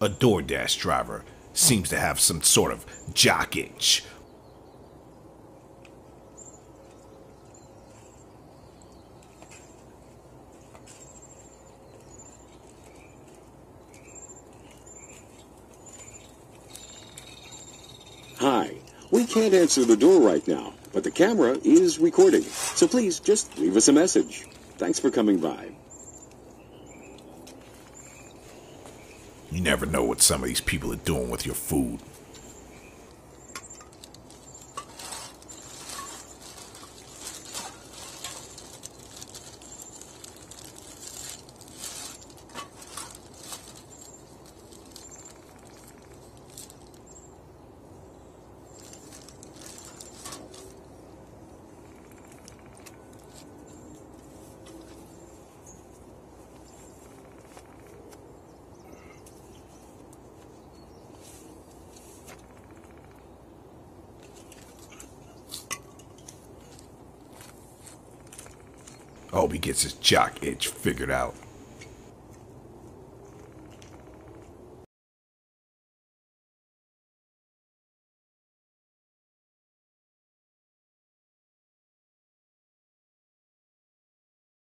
A DoorDash driver seems to have some sort of jock itch. Hi. We can't answer the door right now, but the camera is recording. So please just leave us a message. Thanks for coming by. You never know what some of these people are doing with your food. Oh, I hope he gets his jock itch figured out.